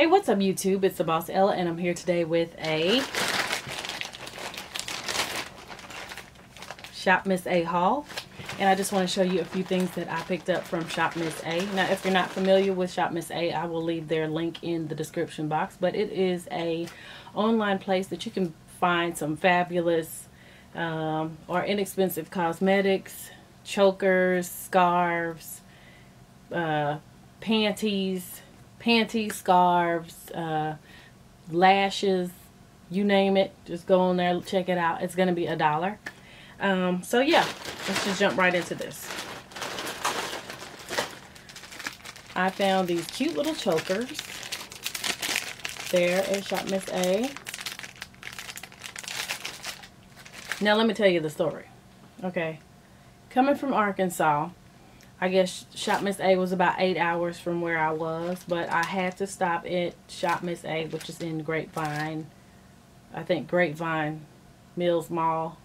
Hey, what's up YouTube? It's the Boss Ella and I'm here today with a Shop Miss A haul. And I just want to show you a few things that I picked up from Shop Miss A. Now, if you're not familiar with Shop Miss A, I will leave their link in the description box. But it is a online place that you can find some fabulous um, or inexpensive cosmetics, chokers, scarves, uh, panties, panties, scarves, uh, lashes, you name it. Just go on there, check it out. It's going to be a dollar. Um, so yeah, let's just jump right into this. I found these cute little chokers there at Shop Miss A. Now let me tell you the story. Okay. Coming from Arkansas, I guess Shop Miss A was about eight hours from where I was, but I had to stop at Shop Miss A, which is in Grapevine. I think Grapevine Mills Mall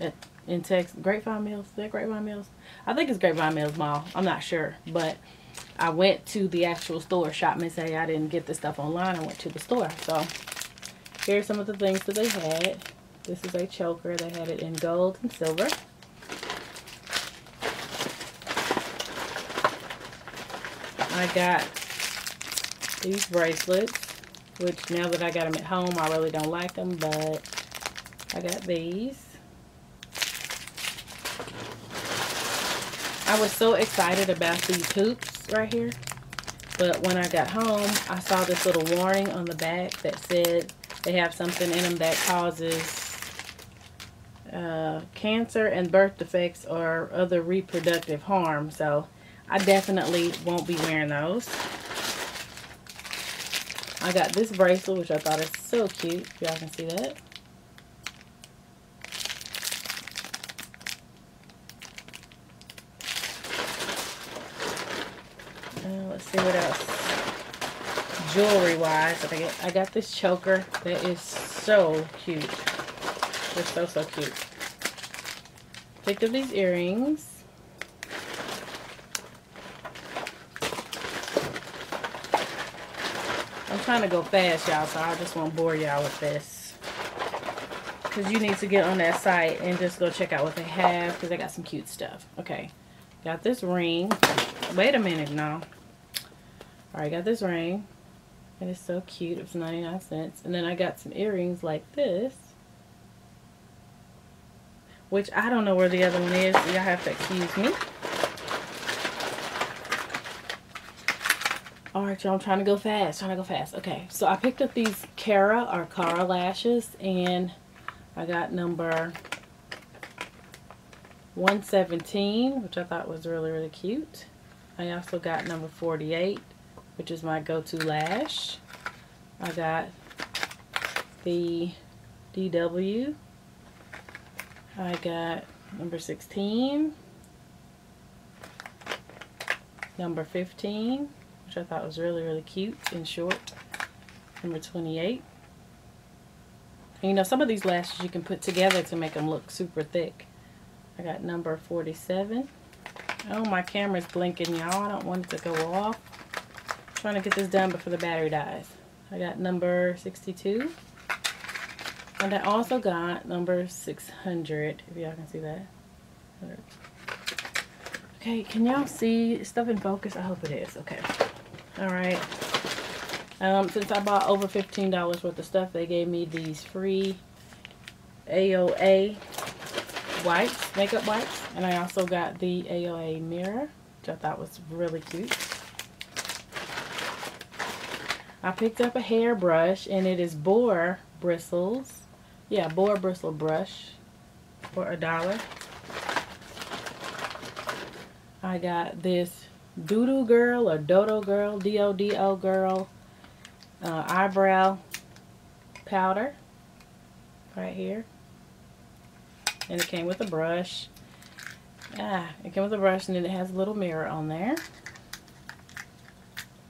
at, in Texas. Grapevine Mills? Is that Grapevine Mills? I think it's Grapevine Mills Mall. I'm not sure, but I went to the actual store, Shop Miss A. I didn't get the stuff online. I went to the store. So here's some of the things that they had. This is a choker. They had it in gold and silver. I got these bracelets, which now that I got them at home, I really don't like them, but I got these. I was so excited about these hoops right here, but when I got home, I saw this little warning on the back that said they have something in them that causes uh, cancer and birth defects or other reproductive harm. So I definitely won't be wearing those. I got this bracelet, which I thought is so cute. Y'all can see that. Uh, let's see what else. Jewelry wise, I, get, I got this choker that is so cute. They're so, so cute. Picked up these earrings. I'm trying to go fast, y'all, so I just won't bore y'all with this. Because you need to get on that site and just go check out what they have, because they got some cute stuff. Okay, got this ring. Wait a minute now. Alright, got this ring. It is so cute. It's 99 cents. And then I got some earrings like this. Which I don't know where the other one is. So y'all have to excuse me. Alright, y'all. I'm trying to go fast. Trying to go fast. Okay. So I picked up these Cara or Cara lashes. And I got number 117. Which I thought was really, really cute. I also got number 48. Which is my go-to lash. I got the DW I got number 16, number 15, which I thought was really, really cute and short, number 28. And you know, some of these lashes you can put together to make them look super thick. I got number 47. Oh, my camera's blinking, y'all. I don't want it to go off. I'm trying to get this done before the battery dies. I got number 62. And I also got number 600, if y'all can see that. Okay, can y'all see stuff in focus? I hope it is. Okay. Alright. Um, since I bought over $15 worth of stuff, they gave me these free AOA wipes, makeup wipes. And I also got the AOA mirror, which I thought was really cute. I picked up a hairbrush, and it is boar bristles yeah, boar bristle brush for a dollar. I got this Doodoo Girl or Dodo Girl, D-O-D-O Girl uh, eyebrow powder right here. And it came with a brush. Ah, it came with a brush and then it has a little mirror on there.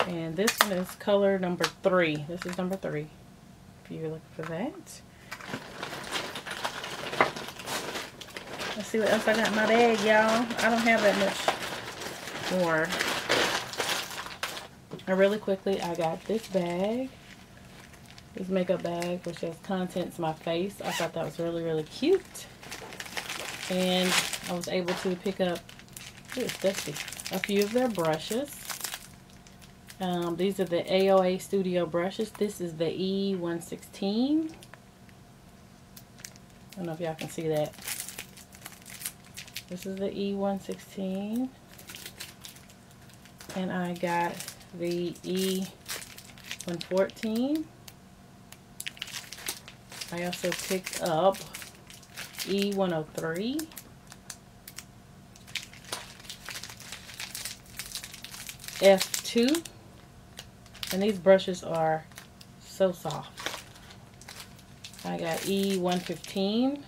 And this one is color number three. This is number three. If you're looking for that. Let's see what else I got in my bag, y'all. I don't have that much more. And really quickly, I got this bag. This makeup bag, which has contents my face. I thought that was really, really cute. And I was able to pick up, ooh, dusty, a few of their brushes. Um, these are the AOA Studio brushes. This is the E116. I don't know if y'all can see that. This is the E116. And I got the E114. I also picked up E103. F2. And these brushes are so soft. I got E115.